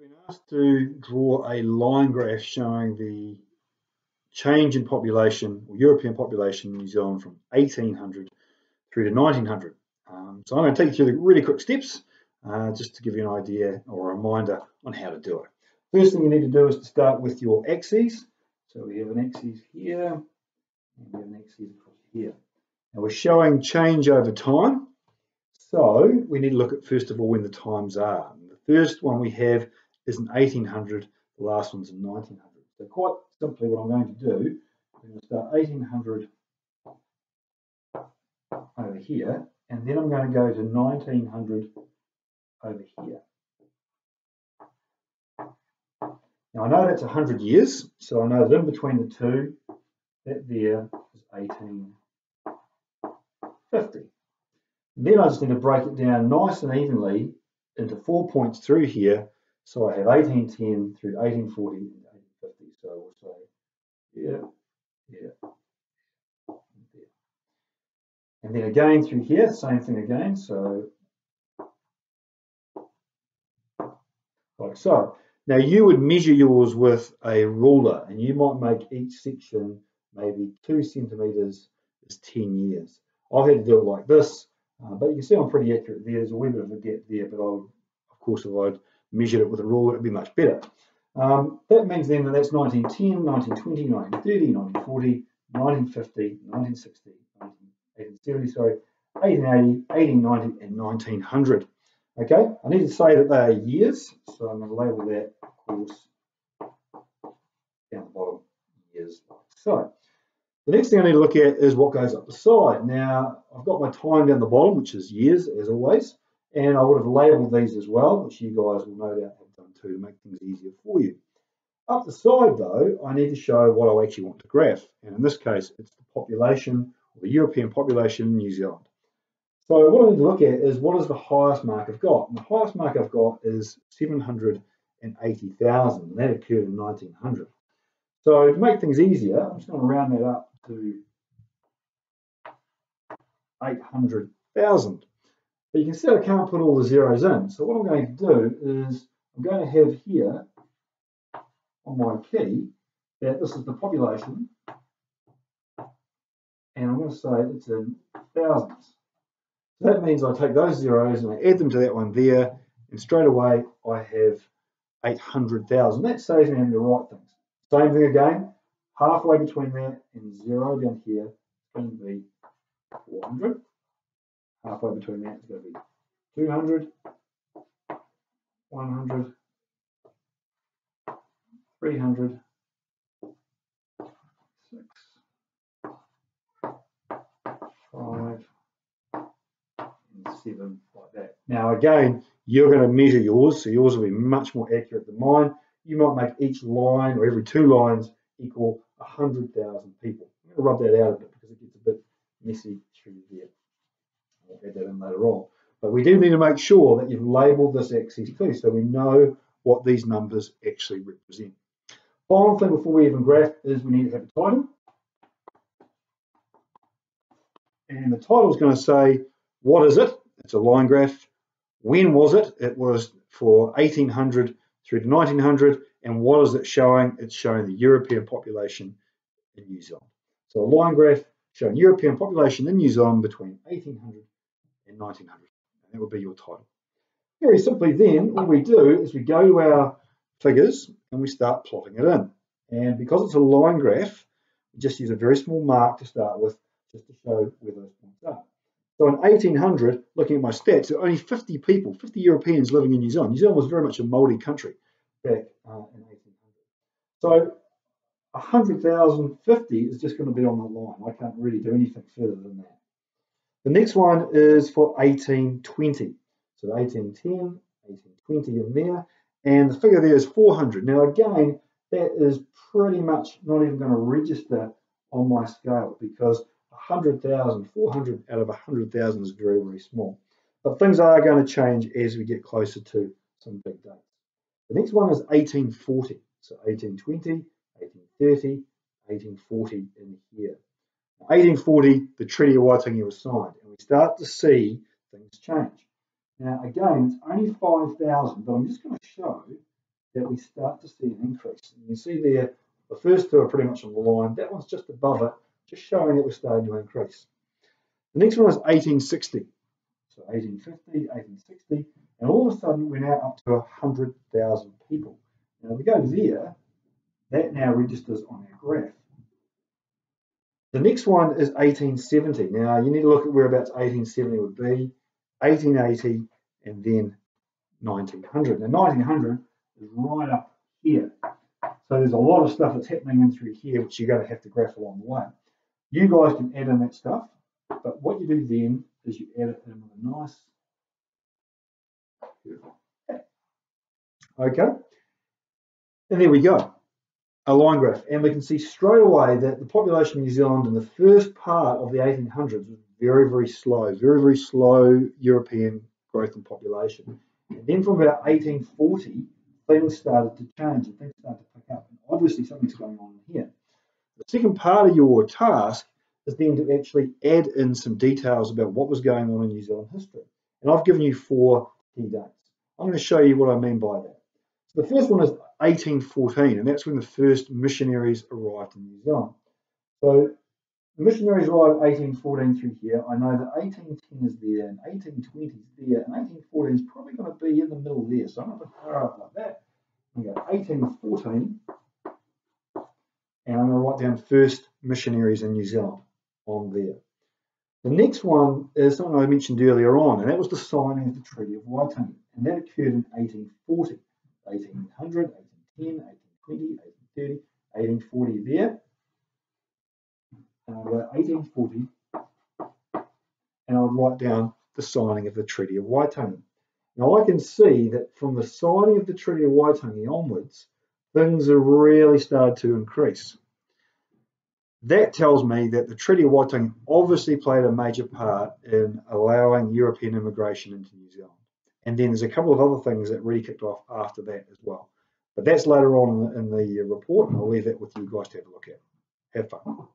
been asked to draw a line graph showing the change in population or European population in New Zealand from 1800 through to 1900. Um, so I'm going to take you through the really quick steps uh, just to give you an idea or a reminder on how to do it. First thing you need to do is to start with your axes. So we have an axis here and we have an axis across here. Now we're showing change over time. So we need to look at first of all when the times are. The first one we have is in 1800, the last one's in 1900. So quite simply what I'm going to do, I'm going to start 1800 over here, and then I'm going to go to 1900 over here. Now I know that's 100 years, so I know that in between the two, that there is 1850. Then I just need to break it down nice and evenly into four points through here. So I have 1810 through 1840 and 1850. So we'll say yeah, there. And then again through here, same thing again. So like so. Now you would measure yours with a ruler and you might make each section maybe two centimeters is 10 years. I've had to do it like this, uh, but you can see I'm pretty accurate there. There's a wee bit of a gap there, but I'll, of course, if I'd measured it with a ruler, it'd be much better. Um, that means then that that's 1910, 1920, 1930, 1940, 1950, 1960, 1870, sorry, 1880, 1890, and 1900. Okay, I need to say that they are years, so I'm going to label that, of course, down the bottom, years like so. The next thing I need to look at is what goes up the side. Now, I've got my time down the bottom, which is years, as always, and I would have labelled these as well, which you guys will no doubt have done too to make things easier for you. Up the side, though, I need to show what I actually want to graph, and in this case, it's the population, or the European population in New Zealand. So what I need to look at is what is the highest mark I've got? And the highest mark I've got is 780,000, and that occurred in 1900. So to make things easier, I'm just going to round that up to 800,000. But you can see I can't put all the zeros in. So what I'm going to do is I'm going to have here on my key that this is the population. And I'm going to say it's in thousands. So that means I take those zeros and I add them to that one there, and straight away I have 800,000. That saves me having to write things. Same thing again, halfway between that and zero down here, going to be 400. Halfway between that is going to be 200, 100, 300, 6, 5, seven like that. Now again, you're going to measure yours, so yours will be much more accurate than mine. You might make each line or every two lines equal 100,000 people. I'm going to rub that out a bit because it gets a bit messy through there. Later on. But we do need to make sure that you've labelled this axis too, so we know what these numbers actually represent. Final thing before we even graph is we need to have a title. And the title is going to say, what is it? It's a line graph. When was it? It was for 1800 through to 1900. And what is it showing? It's showing the European population in New Zealand. So a line graph showing European population in New Zealand between 1800 and 1900. And that would be your title. Very simply then, what we do is we go to our figures and we start plotting it in. And because it's a line graph, we just use a very small mark to start with just to show where those points are. So in 1800, looking at my stats, there were only 50 people, 50 Europeans living in New Zealand. New Zealand was very much a Maori country back uh, in 1800. So 100,050 is just going to be on the line. I can't really do anything further than that. The next one is for 1820. So 1810, 1820 in there. And the figure there is 400. Now again, that is pretty much not even going to register on my scale because 100,000, 400 out of 100,000 is very, very small. But things are going to change as we get closer to some big dates. The next one is 1840. So 1820, 1830, 1840 in here. 1840, the Treaty of Waitangi was signed, and we start to see things change. Now, again, it's only 5,000, but I'm just going to show that we start to see an increase. And you see there, the first two are pretty much on the line. That one's just above it, just showing that we're starting to increase. The next one is 1860. So 1850, 1860, and all of a sudden we're now up to 100,000 people. Now if we go there, that now registers on our graph. The next one is 1870. Now you need to look at whereabouts 1870 would be, 1880, and then 1900. Now 1900 is right up here. So there's a lot of stuff that's happening in through here, which you're going to have to graph along the way. You guys can add in that stuff, but what you do then is you add it in with a nice, okay, and there we go, a line graph. And we can see straight away that the population of New Zealand in the first part of the 1800s was very, very slow, very, very slow European growth in population. And then from about 1840, things started to change and things started to pick up. And obviously something's going on here. The second part of your task is then to actually add in some details about what was going on in New Zealand history. And I've given you four key dates. I'm going to show you what I mean by that. So the first one is 1814, and that's when the first missionaries arrived in New Zealand. So the missionaries arrived 1814 through here. I know that 1810 is there, and 1820 is there, and 1814 is probably going to be in the middle there. So I'm going to power up like that. To go 1814, and I'm going to write down first missionaries in New Zealand on there. The next one is something I mentioned earlier on, and that was the signing of the Treaty of Waitangi, and that occurred in 1840, 1800, 1810, 1820, 1830, 1840 there, and I'll go 1840, and I'll write down the signing of the Treaty of Waitangi. Now I can see that from the signing of the Treaty of Waitangi onwards, things have really started to increase that tells me that the Treaty of Waitangi obviously played a major part in allowing European immigration into New Zealand. And then there's a couple of other things that really kicked off after that as well. But that's later on in the, report, and I'll leave that with you guys to have a look at. Have fun.